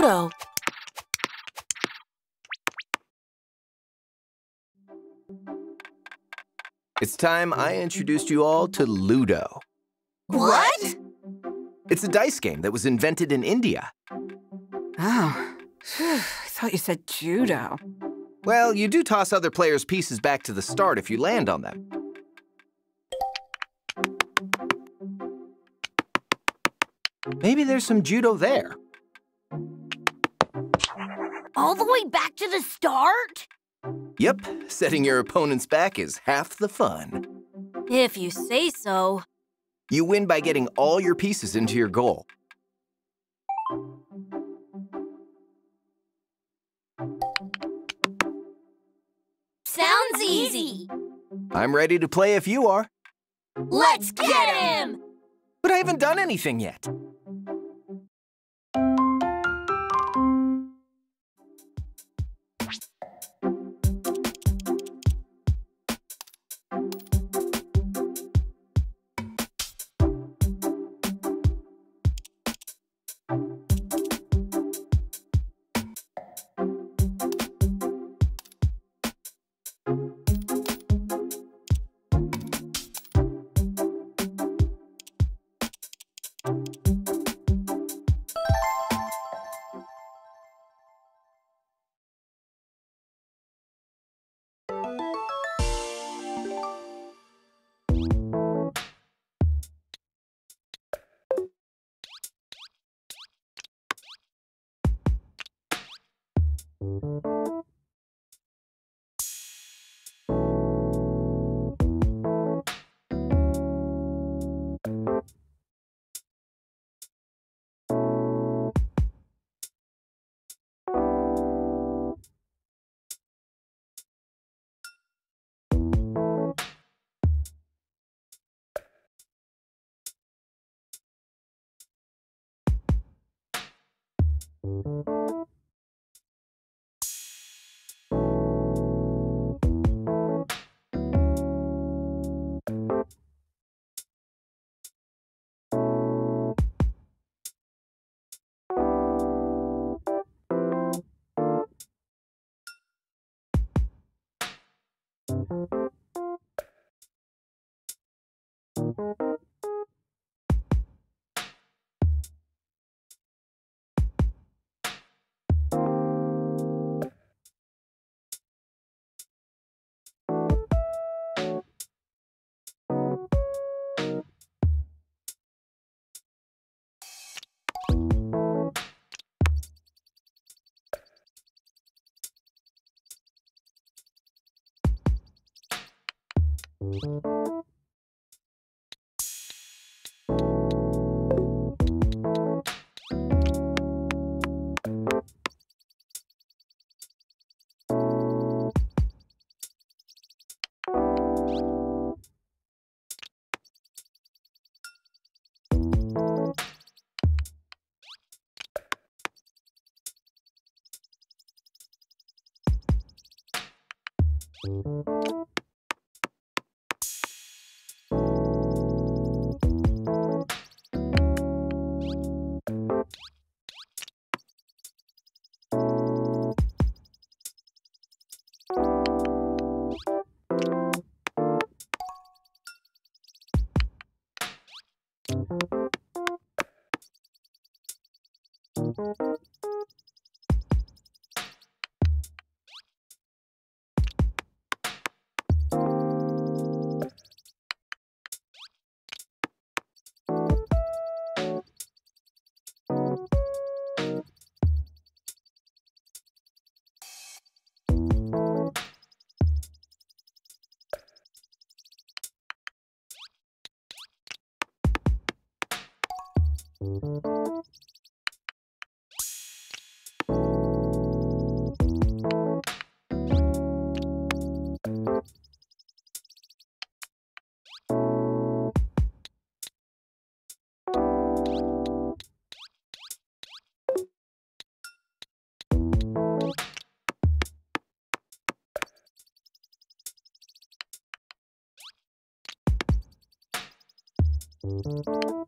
Ludo. It's time I introduced you all to Ludo. What? It's a dice game that was invented in India. Oh, I thought you said judo. Well, you do toss other players' pieces back to the start if you land on them. Maybe there's some judo there. All the way back to the start? Yep, setting your opponent's back is half the fun. If you say so. You win by getting all your pieces into your goal. Sounds easy. I'm ready to play if you are. Let's get him! But I haven't done anything yet. Música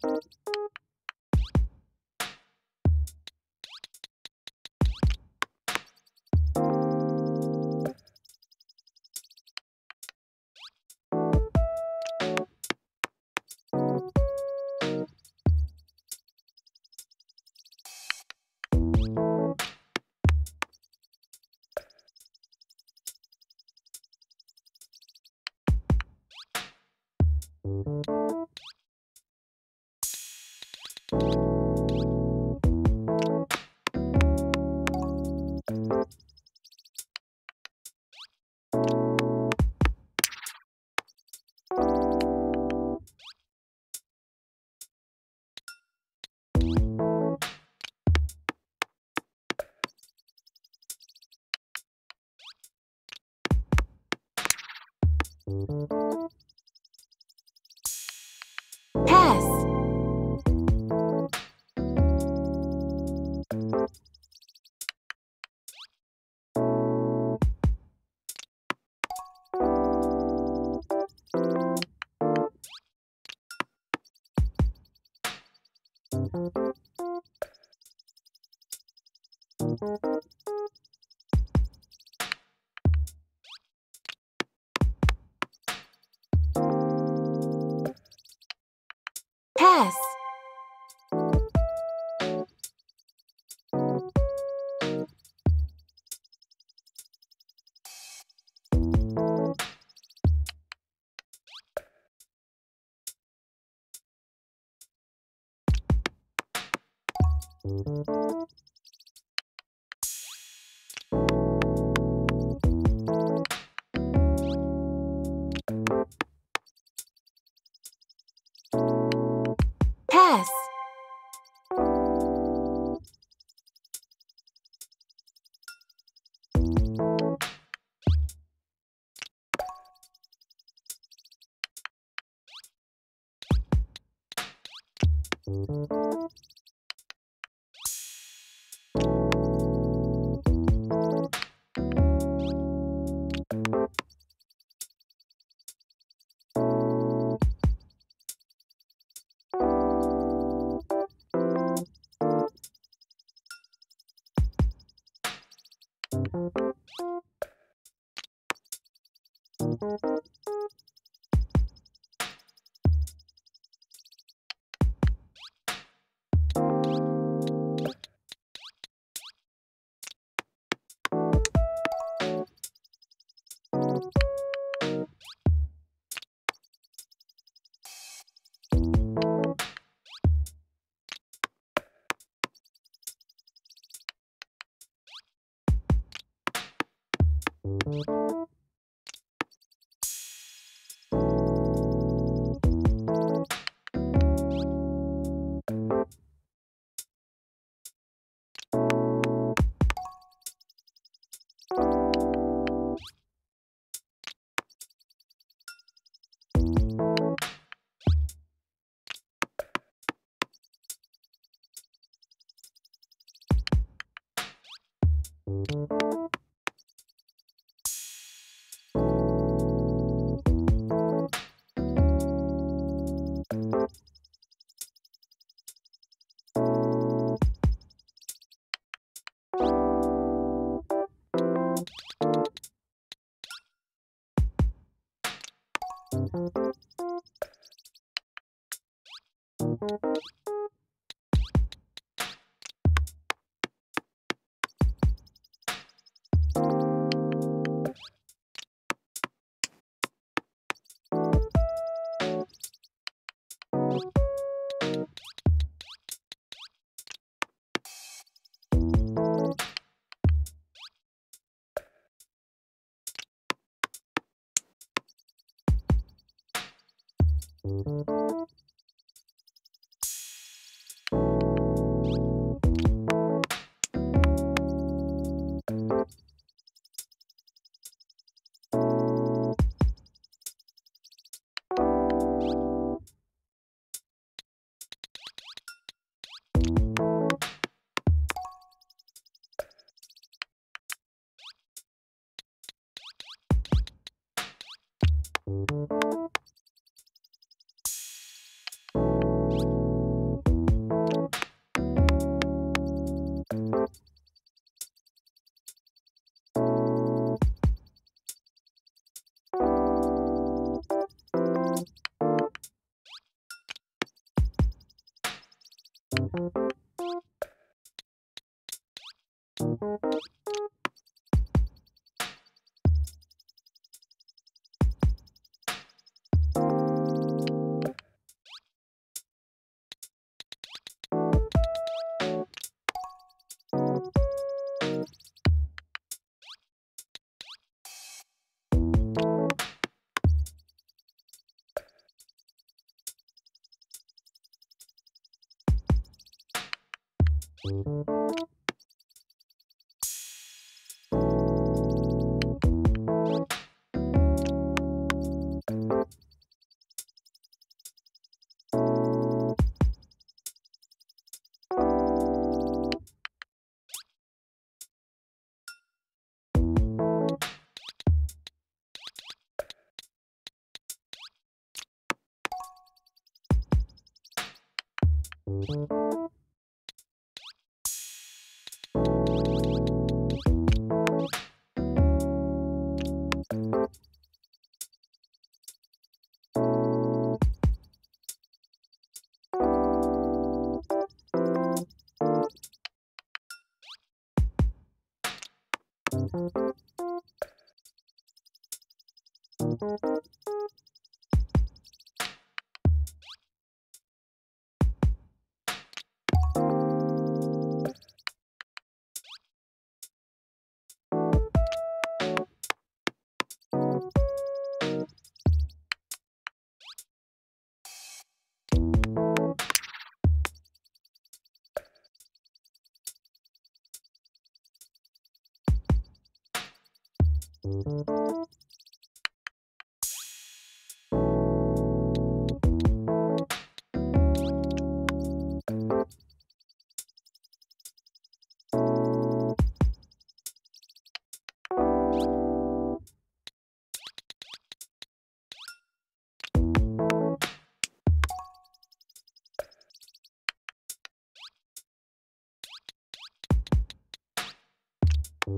Pass. Pass.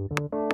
S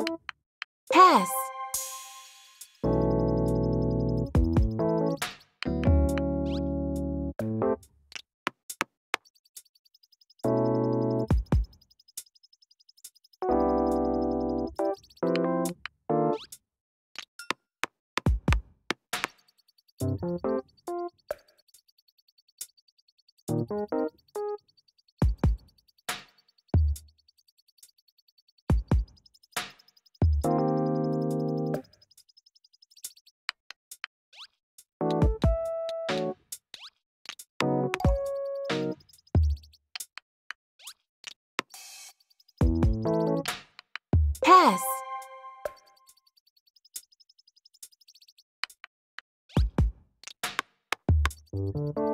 Pass.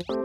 you